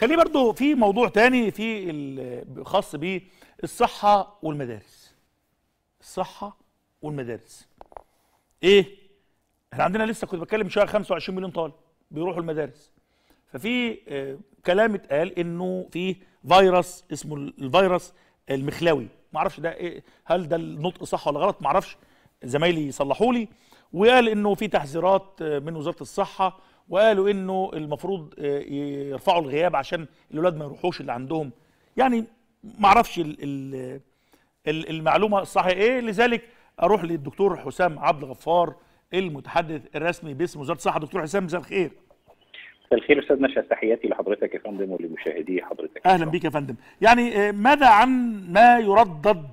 خليه برضو في موضوع تاني في خاص بالصحه والمدارس. الصحة والمدارس. إيه؟ إحنا عندنا لسه كنت بتكلم شوية 25 مليون طالب بيروحوا المدارس. ففي آه، كلام اتقال إنه في فيروس اسمه الفيروس المخلوي ما أعرفش ده إيه هل ده النطق صح ولا غلط؟ ما أعرفش زمايلي يصلحوا لي وقال إنه في تحذيرات آه، من وزارة الصحة وقالوا إنه المفروض آه، يرفعوا الغياب عشان الاولاد ما يروحوش اللي عندهم. يعني ما أعرفش ال- ال- ال- المعلومة الصحيحة إيه. لذلك أروح للدكتور حسام عبد الغفار المتحدث الرسمي باسم وزارة الصحة. دكتور حسام مساء الخير. مساء الخير أستاذ نشأة تحياتي لحضرتك يا فندم ولمشاهدي حضرتك. أهلا بك يا فندم. يعني آه، ماذا عن ما يردد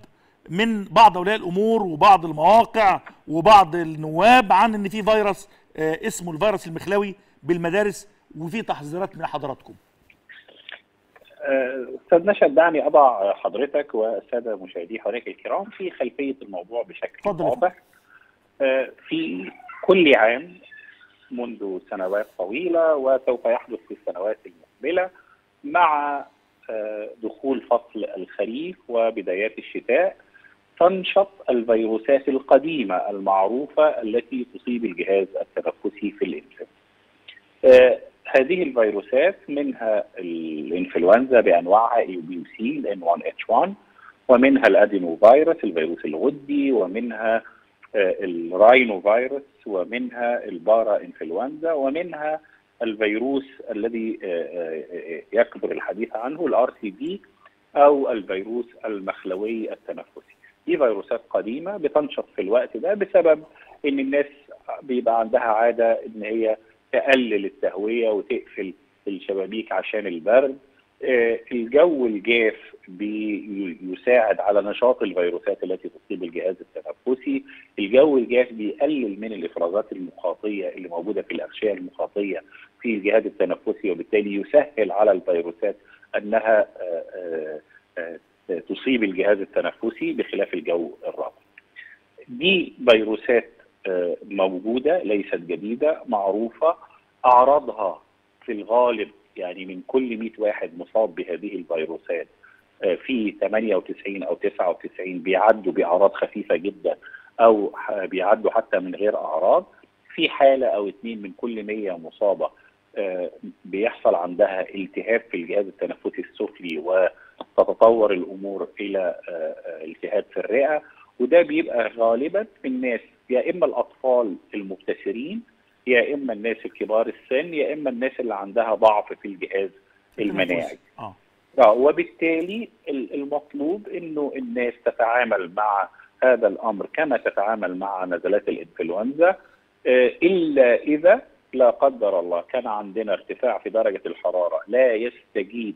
من بعض أولياء الأمور وبعض المواقع وبعض النواب عن إن في فيروس آه، اسمه الفيروس المخلوي بالمدارس وفي تحذيرات من حضراتكم. آه، أستاذ نشأة دعني أضع حضرتك والساده مشاهدي حضرتك الكرام في خلفية الموضوع بشكل واضح. آه، في كل عام منذ سنوات طويلة وسوف يحدث في السنوات المقبلة مع دخول فصل الخريف وبدايات الشتاء تنشط الفيروسات القديمة المعروفة التي تصيب الجهاز التنفسي في الانسان. آه، هذه الفيروسات منها الإنفلونزا بأنواعها A B C ال N 1 H 1 ومنها الادينو فيروس الفيروس الغدي ومنها آه، الراينو فيروس ومنها البارا إنفلونزا ومنها الفيروس الذي آه، يكبر الحديث عنه ال RSV أو الفيروس المخلوي التنفسي دي فيروسات قديمة بتنشط في الوقت ده بسبب إن الناس بيبقى عندها عادة إن هي تقلل التهوية وتقفل الشبابيك عشان البرد. آه، الجو الجاف بيساعد على نشاط الفيروسات التي تصيب الجهاز التنفسي. الجو الجاف بيقلل من الإفرازات المخاطية اللي موجودة في الأغشية المخاطية في الجهاز التنفسي وبالتالي يسهل على الفيروسات إنها آه، آه، آه، تصيب الجهاز التنفسي بخلاف الجو الرطب دي فيروسات آه، موجودة ليست جديدة معروفة. أعراضها في الغالب يعني من كل 100 واحد مصاب بهذه الفيروسات آه، في 98 أو 99 بيعدوا بأعراض خفيفة جدا أو بيعدوا حتى من غير أعراض. في حالة أو اثنين من كل 100 مصابة آه، بيحصل عندها التهاب في الجهاز التنفسي السفلي وتتطور الأمور إلى آه، آه، التهاب في الرئة وده بيبقى غالبا في الناس يا إما الأطفال المبتسرين يا إما الناس الكبار السن يا إما الناس اللي عندها ضعف في الجهاز المناعي. آه. آه، وبالتالي ال- المطلوب إنه الناس تتعامل مع هذا الأمر كما تتعامل مع نزلات الإنفلونزا إلا إذا لا قدر الله كان عندنا ارتفاع في درجة الحرارة لا يستجيب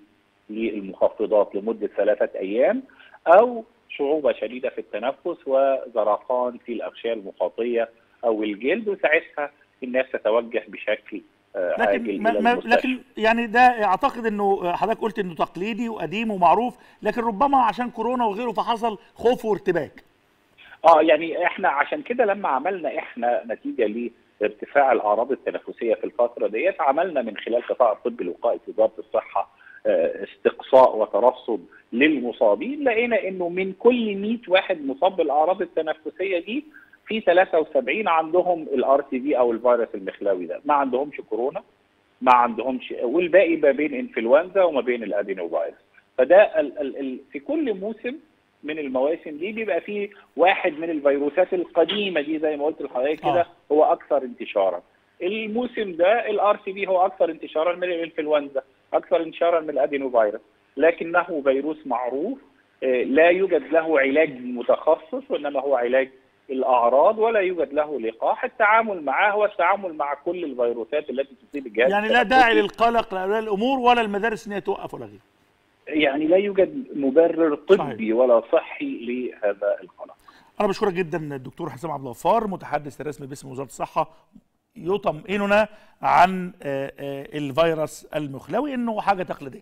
للمخفضات لمدة ثلاثة أيام أو صعوبه شديدة في التنفس وزرقان في الأغشية المخاطية أو الجلد وساعتها الناس تتوجه بشكل آه، لكن ما ما. لكن يعني ده أعتقد إنه حضرتك قلت إنه تقليدي وقديم ومعروف لكن ربما عشان كورونا وغيره فحصل خوف وارتباك آه يعني إحنا عشان كده لما عملنا إحنا نتيجة لارتفاع الأعراض التنفسية في الفترة ديت عملنا من خلال قطاع الطب الوقائي في وزارة الصحة استقصاء وترصد للمصابين لقينا إنه من كل 100 واحد مصاب بالأعراض التنفسية دي في 73 عندهم ال RSV أو الفيروس المخلوي ده. ما عندهمش كورونا ما عندهمش والباقي ما بين إنفلونزا وما بين الادينو فيروس فده ال ال ال في كل موسم من المواسم دي بيبقى فيه واحد من الفيروسات القديمة دي زي ما قلت لحضرتك كده آه. هو أكثر انتشارا. الموسم ده ال RSV هو أكثر انتشارا من الإنفلونزا. أكثر انتشارا من الادينو فيروس لكنه فيروس معروف آه، لا يوجد له علاج متخصص وإنما هو علاج الأعراض ولا يوجد له لقاح التعامل معاه هو التعامل مع كل الفيروسات التي تصيب الجهاز يعني لا داعي. للقلق لاولياء الأمور ولا المدارس ان هي توقف ولا غيره يعني لا يوجد مبرر طبي صحيح. ولا صحي لهذا القلق أنا بشكرك جدا الدكتور حسام عبد الغفار متحدث الرسمي باسم وزارة الصحة يطمئننا عن آه، آه، الفيروس المخلوي إنه حاجة تقليدية.